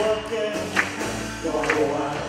working, go out.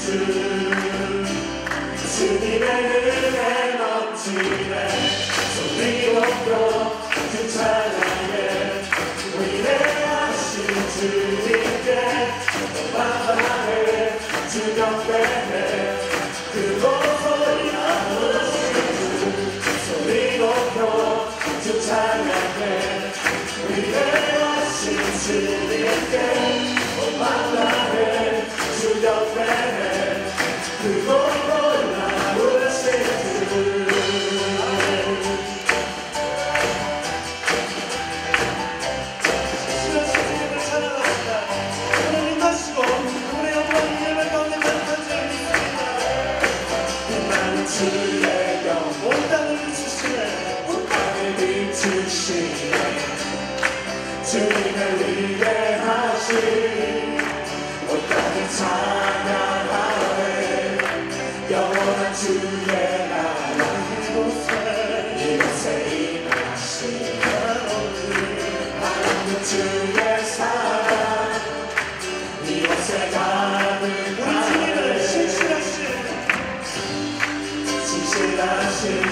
말씀 주님의 은혜 넘치네 손리없고 그 찬양에 위대하신 주님께 마음을 즐겁게 그 목소리 나오신 주 소리 높여 주 찬양에 위대하신 주님 주시네 영원 땅을 주시네 땅을 비추시네. 주님을 위대하신 온 땅을 찬양하네 영원한 주의 나라 이곳에 이곳에 임하시네 아름다운 주의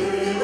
to you.